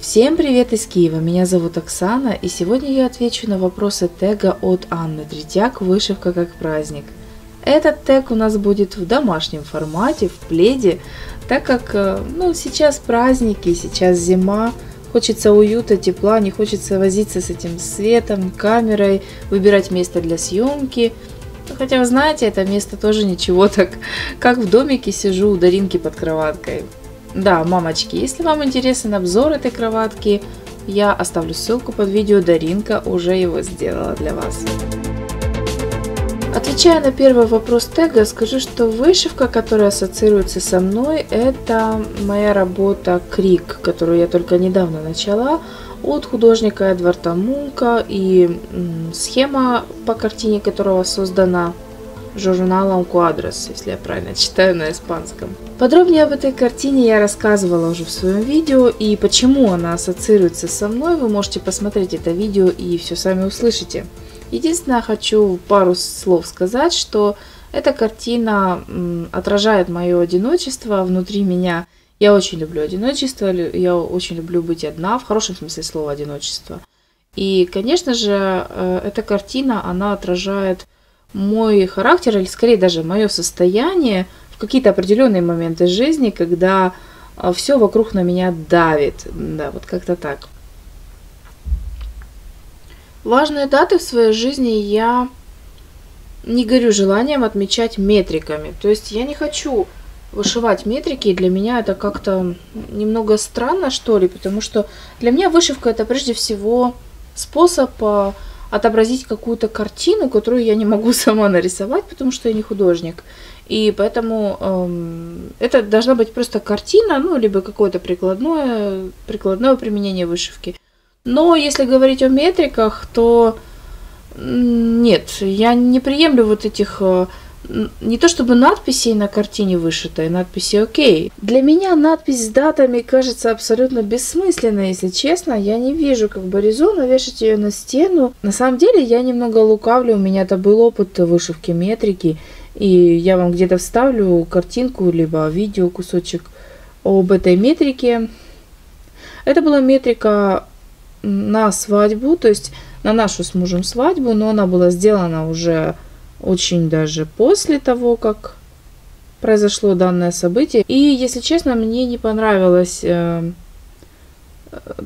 Всем привет из Киева, меня зовут Оксана, и сегодня я отвечу на вопросы тега от Анны Третьяк «Вышивка как праздник». Этот тег у нас будет в домашнем формате, в пледе, так как э, ну, сейчас праздники, сейчас зима, хочется уюта, тепла, не хочется возиться с этим светом, камерой, выбирать место для съемки. Хотя, вы знаете, это место тоже ничего так, как в домике сижу у Даринки под кроваткой. Да, мамочки, если вам интересен обзор этой кроватки, я оставлю ссылку под видео, Даринка уже его сделала для вас. Отвечая на первый вопрос тега, скажу, что вышивка, которая ассоциируется со мной, это моя работа Крик, которую я только недавно начала, от художника Эдварда Мунка и схема по картине которого создана журналом Quadros, если я правильно читаю на испанском. Подробнее об этой картине я рассказывала уже в своем видео, и почему она ассоциируется со мной, вы можете посмотреть это видео и все сами услышите. Единственное, хочу пару слов сказать, что эта картина отражает мое одиночество внутри меня. Я очень люблю одиночество, я очень люблю быть одна, в хорошем смысле слова одиночество. И, конечно же, э, эта картина, она отражает мой характер, или скорее даже мое состояние в какие-то определенные моменты жизни, когда а, все вокруг на меня давит. Да, вот как-то так. Важные даты в своей жизни я не горю желанием отмечать метриками. То есть я не хочу вышивать метрики, и для меня это как-то немного странно, что ли, потому что для меня вышивка это прежде всего способ а, отобразить какую-то картину, которую я не могу сама нарисовать, потому что я не художник. И поэтому эм, это должна быть просто картина, ну, либо какое-то прикладное, прикладное применение вышивки. Но если говорить о метриках, то нет, я не приемлю вот этих э, не то чтобы надписей на картине вышитой, надписи окей. Для меня надпись с датами кажется абсолютно бессмысленной, если честно. Я не вижу как бы резона вешать ее на стену. На самом деле я немного лукавлю, у меня-то был опыт вышивки метрики, и я вам где-то вставлю картинку, либо видео кусочек об этой метрике. Это была метрика на свадьбу, то есть на нашу с мужем свадьбу, но она была сделана уже очень даже после того, как произошло данное событие. И, если честно, мне не понравилось э,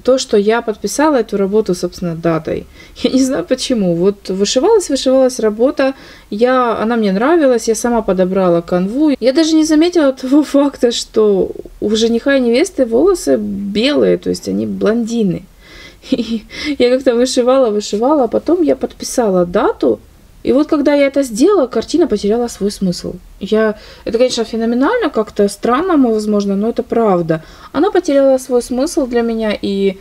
то, что я подписала эту работу, собственно, датой. Я не знаю почему. Вот вышивалась, вышивалась работа, я, она мне нравилась, я сама подобрала канву. Я даже не заметила того факта, что у жениха и невесты волосы белые, то есть они блондины. И я как-то вышивала, вышивала, а потом я подписала дату, и вот когда я это сделала, картина потеряла свой смысл. Я... Это, конечно, феноменально, как-то странно, возможно, но это правда. Она потеряла свой смысл для меня, и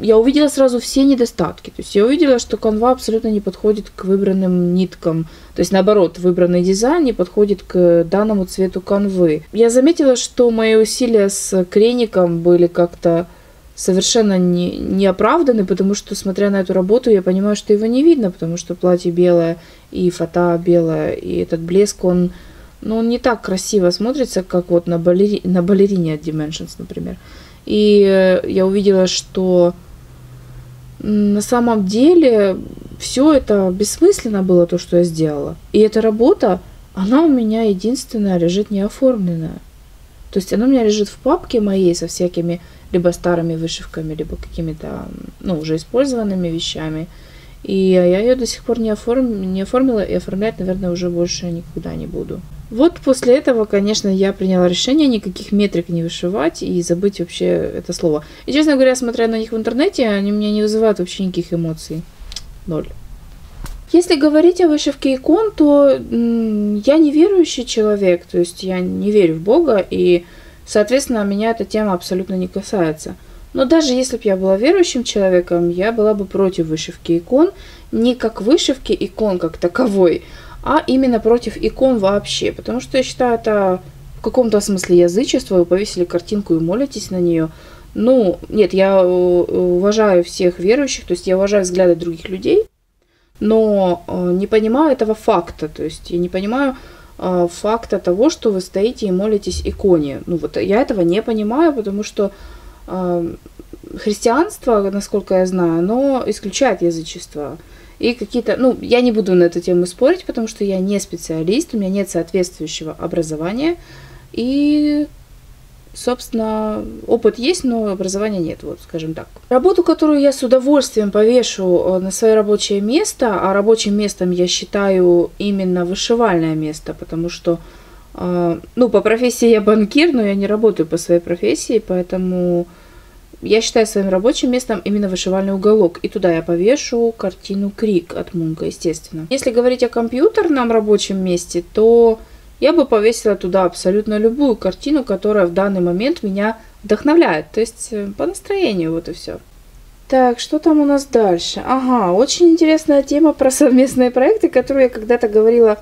я увидела сразу все недостатки. То есть я увидела, что канва абсолютно не подходит к выбранным ниткам. То есть наоборот, выбранный дизайн не подходит к данному цвету канвы. Я заметила, что мои усилия с креником были как-то совершенно не, не оправданы, потому что, смотря на эту работу, я понимаю, что его не видно, потому что платье белое и фата белая, и этот блеск, он, ну, он не так красиво смотрится, как вот на, балери, на балерине от Dimensions, например. И э, я увидела, что на самом деле все это бессмысленно было, то, что я сделала. И эта работа, она у меня единственная лежит неоформленная. То есть она у меня лежит в папке моей со всякими либо старыми вышивками, либо какими-то, ну, уже использованными вещами. И я ее до сих пор не, оформ... не оформила и оформлять, наверное, уже больше никогда не буду. Вот после этого, конечно, я приняла решение никаких метрик не вышивать и забыть вообще это слово. И, честно говоря, смотря на них в интернете, они меня не вызывают вообще никаких эмоций. Ноль. Если говорить о вышивке икон, то я неверующий человек, то есть я не верю в Бога, и Соответственно, меня эта тема абсолютно не касается. Но даже если бы я была верующим человеком, я была бы против вышивки икон, не как вышивки икон как таковой, а именно против икон вообще. Потому что я считаю, это в каком-то смысле язычество, вы повесили картинку и молитесь на нее. Ну, нет, я э, уважаю всех верующих, то есть я уважаю взгляды других людей, но э, не понимаю этого факта, то есть я не понимаю, а, факта того, что вы стоите и молитесь иконе. Ну вот я этого не понимаю, потому что э, христианство, насколько я знаю, оно исключает язычество. И какие-то, ну, я не буду на эту тему спорить, потому что я не специалист, у меня нет соответствующего образования. И собственно, опыт есть, но образования нет, вот, скажем так. Работу, которую я с удовольствием повешу э, на свое рабочее место, а рабочим местом я считаю именно вышивальное место, потому что, э, ну, по профессии я банкир, но я не работаю по своей профессии, поэтому я считаю своим рабочим местом именно вышивальный уголок. И туда я повешу картину Крик от Мунка, естественно. Если говорить о компьютерном рабочем месте, то я бы повесила туда абсолютно любую картину, которая в данный момент меня вдохновляет. То есть э, по настроению вот и все. Так, что там у нас дальше? Ага, очень интересная тема про совместные проекты, которую я когда-то говорила,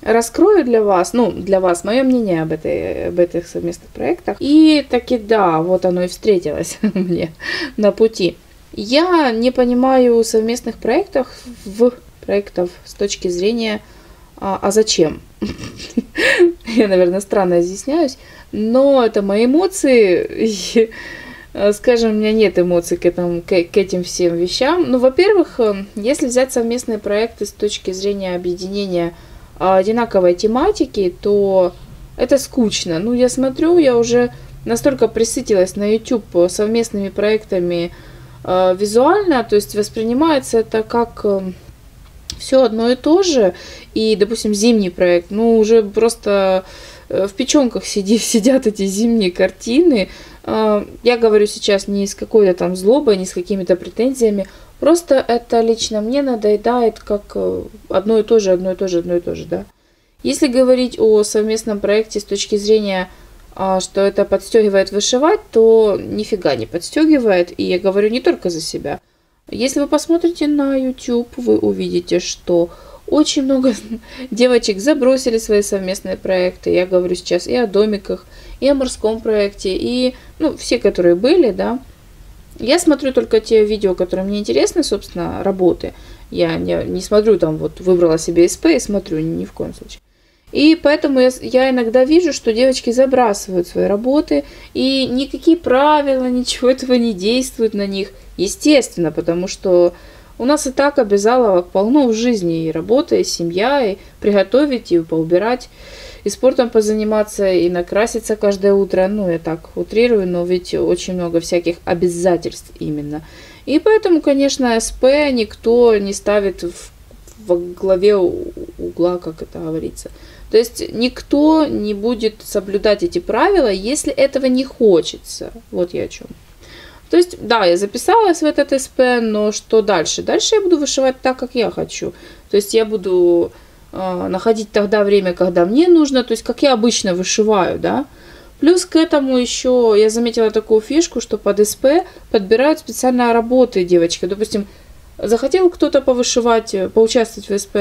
раскрою для вас, ну, для вас, мое мнение об, этой, об этих совместных проектах. И таки да, вот оно и встретилось мне на пути. Я не понимаю совместных проектов в проектов с точки зрения а, а зачем? Я, наверное, странно изъясняюсь, но это мои эмоции. Э, скажем, у меня нет эмоций к, этому, к, к этим всем вещам. Ну, во-первых, э, если взять совместные проекты с точки зрения объединения а, одинаковой тематики, то это скучно. Ну, я смотрю, я уже настолько присытилась на YouTube совместными проектами э, визуально, то есть воспринимается это как все одно и то же. И, допустим, зимний проект, ну, уже просто э, в печенках сиди, сидят эти зимние картины. А, я говорю сейчас не с какой-то там злобой, не с какими-то претензиями. Просто это лично мне надоедает как э, одно и то же, одно и то же, одно и то же, да. Если говорить о совместном проекте с точки зрения, а, что это подстегивает вышивать, то нифига не подстегивает. И я говорю не только за себя – если вы посмотрите на YouTube, вы увидите, что очень много девочек забросили свои совместные проекты. Я говорю сейчас и о домиках, и о морском проекте, и ну, все, которые были, да. Я смотрю только те видео, которые мне интересны, собственно, работы. Я не, не смотрю там, вот выбрала себе СП и смотрю, ни, в коем случае. И поэтому я, я иногда вижу, что девочки забрасывают свои работы, и никакие правила, ничего этого не действуют на них – Естественно, потому что у нас и так обязаловок полно в жизни. И работа, и семья, и приготовить, и поубирать, и спортом позаниматься, и накраситься каждое утро. Ну, я так утрирую, но ведь очень много всяких обязательств именно. И поэтому, конечно, СП никто не ставит в, в главе угла, как это говорится. То есть никто не будет соблюдать эти правила, если этого не хочется. Вот я о чем. То есть, да, я записалась в этот СП, но что дальше? Дальше я буду вышивать так, как я хочу. То есть я буду э, находить тогда время, когда мне нужно, то есть как я обычно вышиваю, да. Плюс к этому еще я заметила такую фишку, что под СП подбирают специальные работы девочки. Допустим, захотел кто-то повышивать, поучаствовать в СП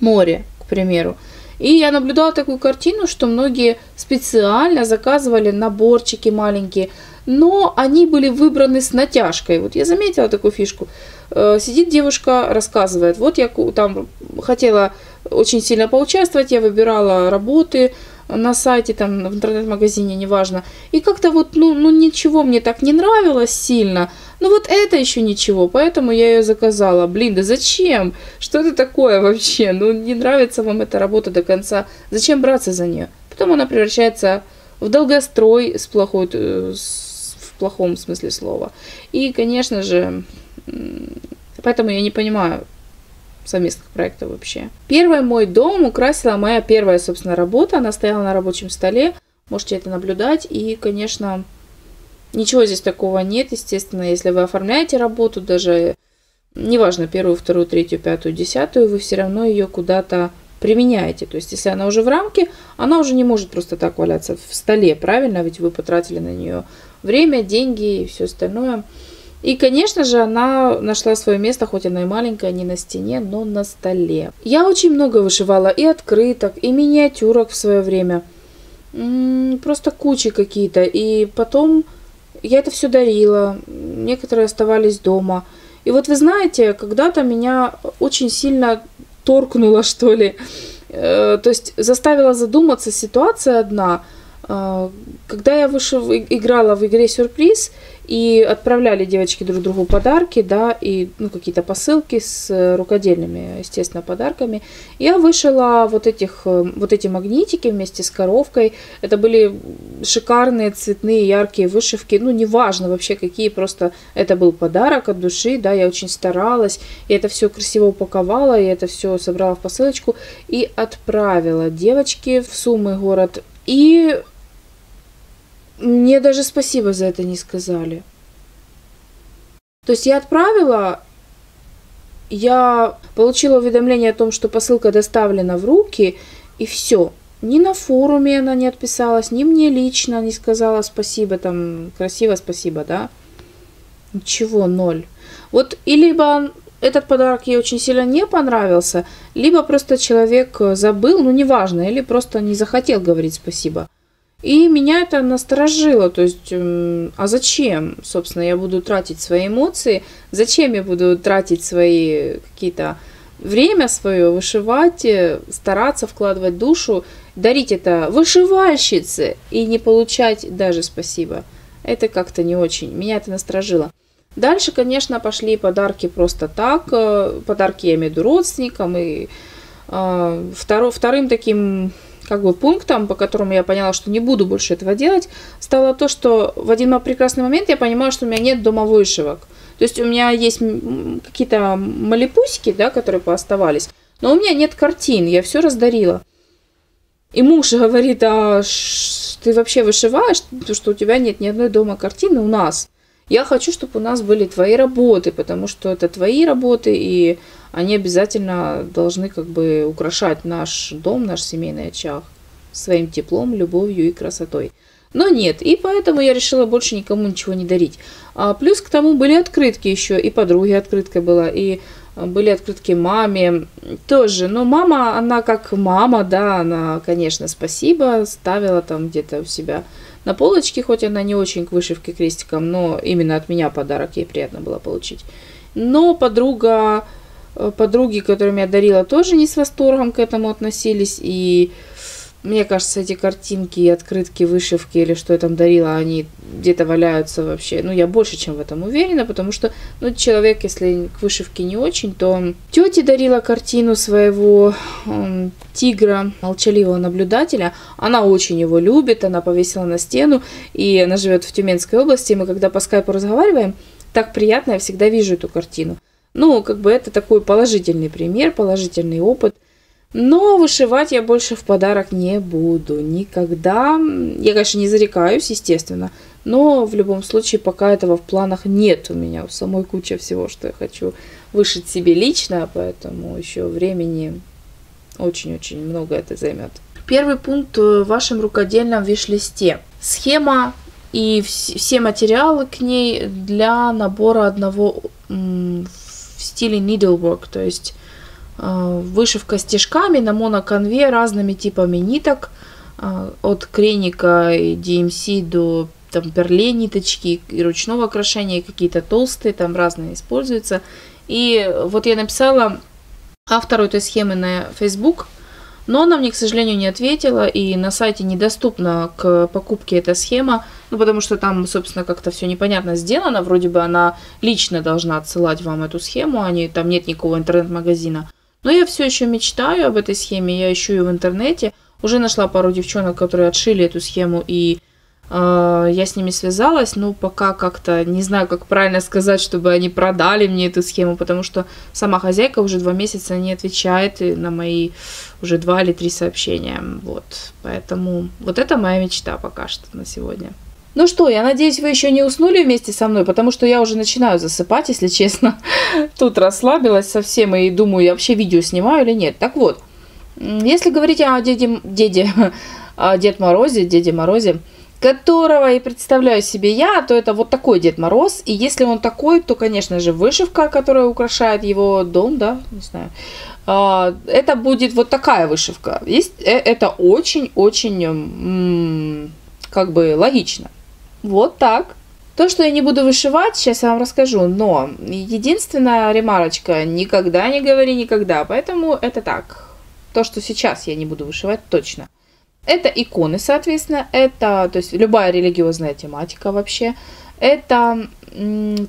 море, к примеру. И я наблюдала такую картину, что многие специально заказывали наборчики маленькие, но они были выбраны с натяжкой. Вот я заметила такую фишку. Э, сидит девушка, рассказывает, вот я там хотела очень сильно поучаствовать, я выбирала работы на сайте, там, в интернет-магазине, неважно. И как-то вот, ну, ну, ничего мне так не нравилось сильно. Ну, вот это еще ничего, поэтому я ее заказала. Блин, да зачем? Что это такое вообще? Ну, не нравится вам эта работа до конца. Зачем браться за нее? Потом она превращается в долгострой с плохой, э, в плохом смысле слова. И, конечно же, поэтому я не понимаю совместных проектов вообще. Первый мой дом украсила моя первая, собственно, работа. Она стояла на рабочем столе. Можете это наблюдать. И, конечно, ничего здесь такого нет. Естественно, если вы оформляете работу, даже неважно, первую, вторую, третью, пятую, десятую, вы все равно ее куда-то применяете. То есть, если она уже в рамке, она уже не может просто так валяться в столе, правильно? Ведь вы потратили на нее время, деньги и все остальное. И, конечно же, она нашла свое место, хоть она и маленькая, не на стене, но на столе. Я очень много вышивала и открыток, и миниатюрок в свое время. Просто кучи какие-то. И потом я это все дарила. Некоторые оставались дома. И вот вы знаете, когда-то меня очень сильно торкнуло, что ли. Э, то есть заставила задуматься ситуация одна – когда я вышел, играла в игре сюрприз, и отправляли девочки друг другу подарки, да, и ну, какие-то посылки с рукодельными, естественно, подарками. Я вышила вот, этих, э, вот эти магнитики вместе с коровкой. Это были шикарные цветные яркие вышивки. Ну, неважно вообще какие, просто это был подарок от души, да, я очень старалась. И это все красиво упаковала, и это все собрала в посылочку и отправила девочке в Сумы город. И мне даже спасибо за это не сказали. То есть я отправила, я получила уведомление о том, что посылка доставлена в руки, и все. Ни на форуме она не отписалась, ни мне лично не сказала спасибо, там, красиво спасибо, да. Ничего, ноль. Вот и либо этот подарок ей очень сильно не понравился, либо просто человек забыл, ну неважно, или просто не захотел говорить спасибо. И меня это насторожило, то есть, а зачем, собственно, я буду тратить свои эмоции, зачем я буду тратить свои какие-то время свое, вышивать, э, стараться вкладывать душу, дарить это вышивальщице и не получать даже спасибо. Это как-то не очень, меня это насторожило. Дальше, конечно, пошли подарки просто так, э, подарки я имею в виду родственникам, и э, второ, вторым таким как бы пунктом, по которому я поняла, что не буду больше этого делать, стало то, что в один прекрасный момент я понимаю, что у меня нет дома вышивок. То есть у меня есть какие-то малипусики, да, которые пооставались, но у меня нет картин, я все раздарила. И муж говорит, а ты вообще вышиваешь, то что у тебя нет ни одной дома картины у нас. Я хочу, чтобы у нас были твои работы, потому что это твои работы, и они обязательно должны как бы украшать наш дом, наш семейный очаг своим теплом, любовью и красотой. Но нет, и поэтому я решила больше никому ничего не дарить. А плюс к тому были открытки еще, и подруге открытка была, и а, были открытки маме тоже. Но мама, она как мама, да, она, конечно, спасибо, ставила там где-то у себя на полочке, хоть она не очень к вышивке крестиком, но именно от меня подарок ей приятно было получить. Но подруга, э, подруги, которым я дарила, тоже не с восторгом к этому относились, и мне кажется, эти картинки и открытки, вышивки или что я там дарила, они где-то валяются вообще. Ну, я больше, чем в этом уверена, потому что, ну, человек, если к вышивке не очень, то тете дарила картину своего э, тигра, молчаливого наблюдателя. Она очень его любит, она повесила на стену, и она живет в Тюменской области. Мы когда по скайпу разговариваем, так приятно, я всегда вижу эту картину. Ну, как бы это такой положительный пример, положительный опыт. Но вышивать я больше в подарок не буду никогда. Я, конечно, не зарекаюсь, естественно, но в любом случае пока этого в планах нет у меня. У самой куча всего, что я хочу вышить себе лично, поэтому еще времени очень-очень много это займет. Первый пункт в вашем рукодельном виш-листе. Схема и все материалы к ней для набора одного в стиле needlework, то есть вышивка стежками на моноконве разными типами ниток, а, от креника и DMC до там перле ниточки и ручного окрашения, какие-то толстые, там разные используются. И вот я написала автору этой схемы на Facebook, но она мне, к сожалению, не ответила, и на сайте недоступна к покупке эта схема, ну, потому что там, собственно, как-то все непонятно сделано, вроде бы она лично должна отсылать вам эту схему, а не, там нет никакого интернет-магазина. Но я все еще мечтаю об этой схеме, я ищу ее в интернете. Уже нашла пару девчонок, которые отшили эту схему, и э, я с ними связалась, но пока как-то не знаю, как правильно сказать, чтобы они продали мне эту схему, потому что сама хозяйка уже два месяца не отвечает на мои уже два или три сообщения. Вот, поэтому вот это моя мечта пока что на сегодня. Ну что, я надеюсь, вы еще не уснули вместе со мной, потому что я уже начинаю засыпать, если честно. Тут расслабилась совсем и думаю, я вообще видео снимаю или нет. Так вот, если говорить о деде, деде, о Дед Морозе, Деде Морозе, которого и представляю себе я, то это вот такой Дед Мороз. И если он такой, то, конечно же, вышивка, которая украшает его дом, да, не знаю, а, это будет вот такая вышивка. Есть, э, это очень-очень как бы логично. Вот так. То, что я не буду вышивать, сейчас я вам расскажу, но единственная ремарочка, никогда не говори никогда, поэтому это так. То, что сейчас я не буду вышивать, точно. Это иконы, соответственно, это, то есть любая религиозная тематика вообще. Это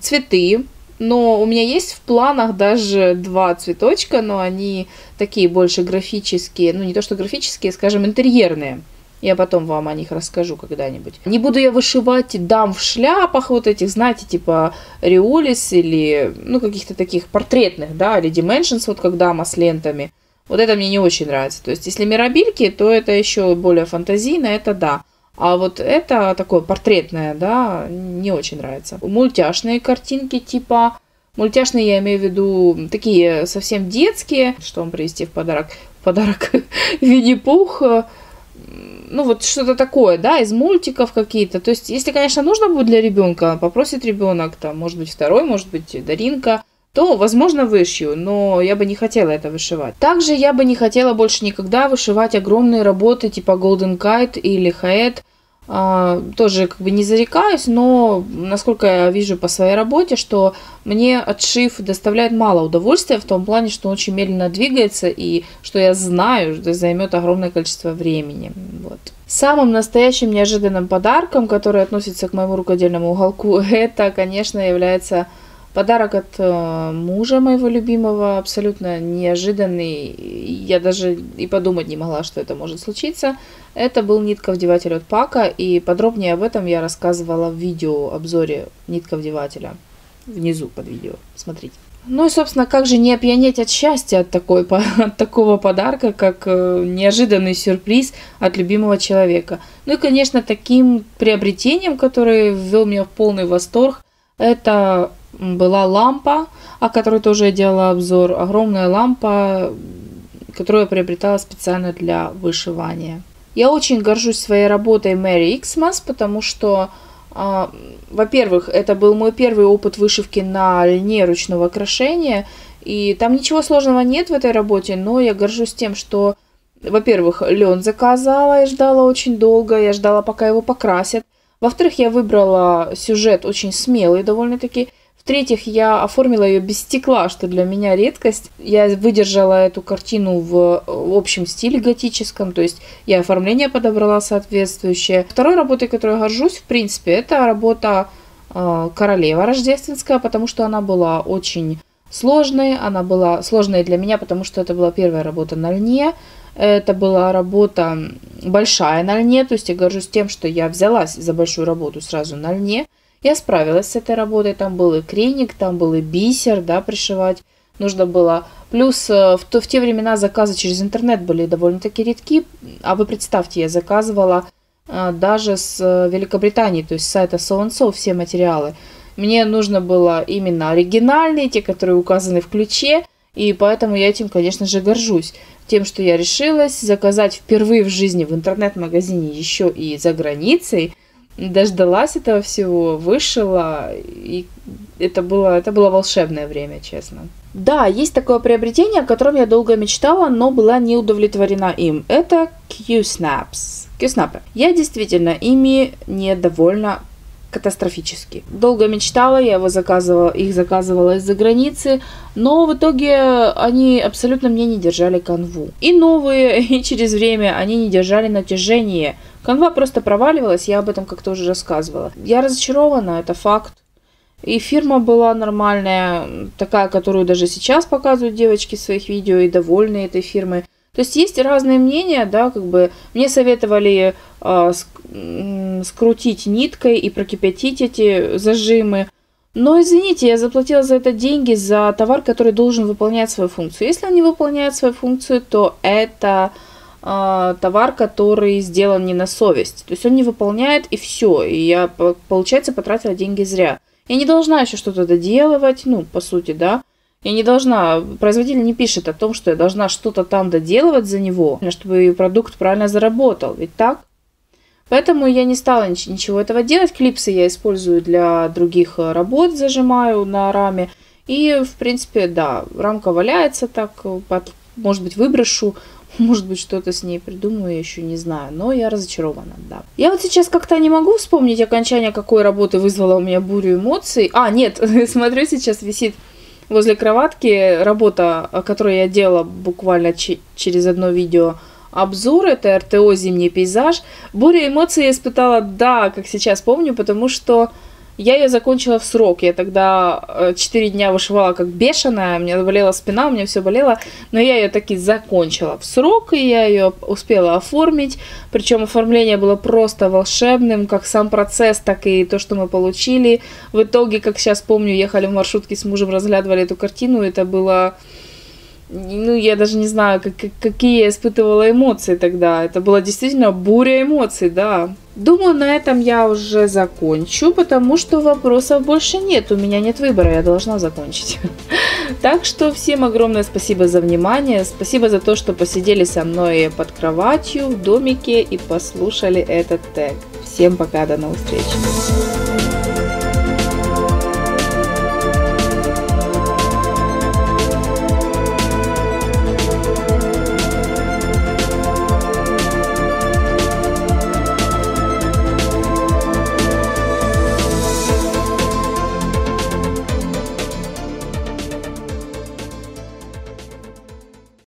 цветы, но у меня есть в планах даже два цветочка, но они такие больше графические, ну не то что графические, скажем, интерьерные. Я потом вам о них расскажу когда-нибудь. Не буду я вышивать дам в шляпах вот этих, знаете, типа Риолис или, ну, каких-то таких портретных, да, или Dimensions, вот как дама с лентами. Вот это мне не очень нравится. То есть, если мирабильки, то это еще более фантазийно, это да. А вот это такое портретное, да, не очень нравится. Мультяшные картинки типа... Мультяшные я имею в виду такие совсем детские. Что вам привезти в подарок? В подарок Винни-Пух. Ну, вот что-то такое, да, из мультиков какие-то. То есть, если, конечно, нужно будет для ребенка, попросит ребенок, там, может быть, второй, может быть, Даринка, то, возможно, вышью, но я бы не хотела это вышивать. Также я бы не хотела больше никогда вышивать огромные работы типа Golden Kite или Haet. А, тоже как бы не зарекаюсь, но насколько я вижу по своей работе, что мне отшив доставляет мало удовольствия в том плане, что он очень медленно двигается и что я знаю, что займет огромное количество времени. Вот. Самым настоящим неожиданным подарком, который относится к моему рукодельному уголку, это, конечно, является Подарок от э, мужа моего любимого, абсолютно неожиданный. Я даже и подумать не могла, что это может случиться. Это был нитка-вдеватель от Пака, и подробнее об этом я рассказывала в видео обзоре нитка-вдевателя. Внизу под видео. Смотрите. Ну и, собственно, как же не опьянеть от счастья от, такой, от такого подарка, как э, неожиданный сюрприз от любимого человека. Ну и, конечно, таким приобретением, которое ввел меня в полный восторг, это была лампа, о которой тоже я делала обзор. Огромная лампа, которую я приобретала специально для вышивания. Я очень горжусь своей работой Mary Xmas, потому что, э, во-первых, это был мой первый опыт вышивки на льне ручного крошения, и там ничего сложного нет в этой работе, но я горжусь тем, что, во-первых, лен заказала и ждала очень долго, я ждала, пока его покрасят. Во-вторых, я выбрала сюжет очень смелый довольно-таки, в-третьих, я оформила ее без стекла, что для меня редкость. Я выдержала эту картину в общем стиле готическом, то есть я оформление подобрала соответствующее. Второй работой, которой я горжусь, в принципе, это работа э, королева рождественская, потому что она была очень сложной. Она была сложной для меня, потому что это была первая работа на льне. Это была работа большая на льне, то есть я горжусь тем, что я взялась за большую работу сразу на льне. Я справилась с этой работой, там был и креник, там был и бисер, да, пришивать нужно было. Плюс э, в, то, в те времена заказы через интернет были довольно-таки редки, а вы представьте, я заказывала а, даже с э, Великобритании, то есть с сайта So So все материалы. Мне нужно было именно оригинальные, те, которые указаны в ключе, и поэтому я этим, конечно же, горжусь. Тем, что я решилась заказать впервые в жизни в интернет-магазине еще и за границей – дождалась этого всего, вышила, и это было, это было волшебное время, честно. Да, есть такое приобретение, о котором я долго мечтала, но была не удовлетворена им. Это Q-Snaps. Q-Snapper. Я действительно ими недовольна катастрофически. Долго мечтала, я его заказывала, их заказывала из-за границы, но в итоге они абсолютно мне не держали канву. И новые, и через время они не держали натяжение. Канва просто проваливалась, я об этом как-то уже рассказывала. Я разочарована, это факт. И фирма была нормальная, такая, которую даже сейчас показывают девочки в своих видео и довольны этой фирмой. То есть есть разные мнения, да, как бы мне советовали э, скрутить ниткой и прокипятить эти зажимы. Но извините, я заплатила за это деньги за товар, который должен выполнять свою функцию. Если он не выполняет свою функцию, то это э, товар, который сделан не на совесть. То есть он не выполняет и все. И я, получается, потратила деньги зря. Я не должна еще что-то доделывать, ну, по сути, да. Я не должна, производитель не пишет о том, что я должна что-то там доделывать за него, чтобы продукт правильно заработал. Ведь так? Поэтому я не стала ничего этого делать. Клипсы я использую для других э, работ, зажимаю на раме. И, в принципе, да, рамка валяется так, может быть, выброшу, может быть, что-то с ней придумаю, я еще не знаю. Но я разочарована, да. Я вот сейчас как-то не могу вспомнить окончание какой работы вызвала у меня бурю эмоций. А, нет, смотрю, сейчас висит возле кроватки работа, которую я делала буквально через одно видео обзор, это РТО «Зимний пейзаж». Буря эмоций я испытала, да, как сейчас помню, потому что Я ее закончила в срок. Я тогда 4 дня вышивала как бешеная, мне болела спина, у меня все болело, но я ее таки закончила в срок, и я ее успела оформить. Причем оформление было просто волшебным, как сам процесс, так и то, что мы получили. В итоге, как сейчас помню, ехали в маршрутке с мужем, разглядывали эту картину, это было ну, я даже не знаю, как, какие я испытывала эмоции тогда. Это была действительно буря эмоций, да. Думаю, на этом я уже закончу, потому что вопросов больше нет. У меня нет выбора, я должна закончить. Так что всем огромное спасибо за внимание. Спасибо за то, что посидели со мной под кроватью в домике и послушали этот тег. Всем пока, до новых встреч.